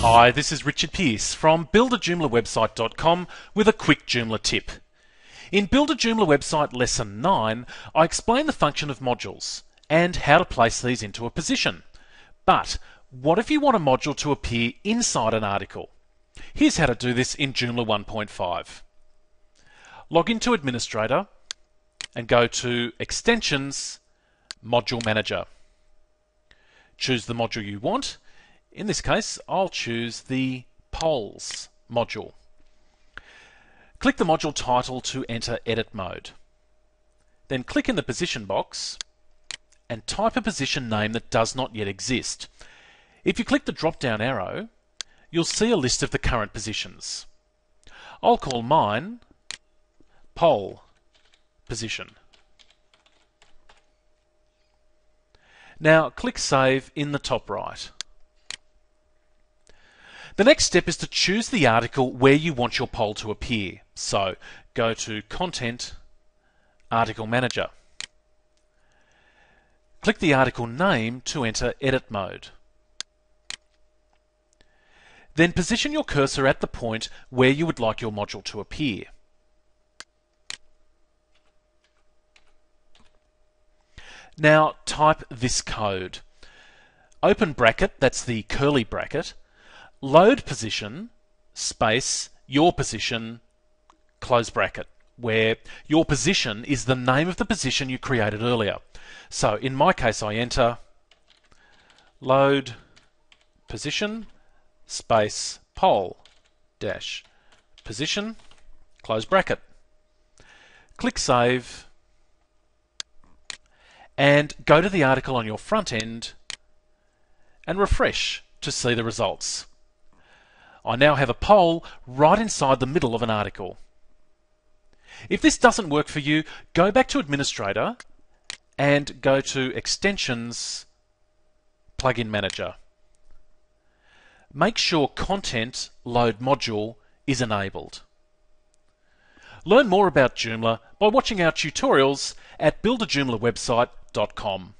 Hi, this is Richard Pearce from BuildAJoomlaWebsite.com with a quick Joomla tip. In Build a Joomla Website Lesson 9, I explain the function of modules and how to place these into a position. But what if you want a module to appear inside an article? Here's how to do this in Joomla 1.5. Log into Administrator and go to Extensions, Module Manager. Choose the module you want. In this case, I'll choose the Polls module. Click the module title to enter edit mode. Then click in the position box and type a position name that does not yet exist. If you click the drop down arrow, you'll see a list of the current positions. I'll call mine poll position. Now click Save in the top right. The next step is to choose the article where you want your poll to appear. So go to Content, Article Manager. Click the article name to enter edit mode. Then position your cursor at the point where you would like your module to appear. Now type this code. Open bracket, that's the curly bracket, load position, space, your position, close bracket, where your position is the name of the position you created earlier. So in my case, I enter load position, space, poll, dash, position, close bracket. Click Save, and go to the article on your front end and refresh to see the results. I now have a poll right inside the middle of an article. If this doesn't work for you, go back to Administrator and go to Extensions, Plugin Manager. Make sure Content Load Module is enabled. Learn more about Joomla by watching our tutorials at buildajoomlawebsite.com.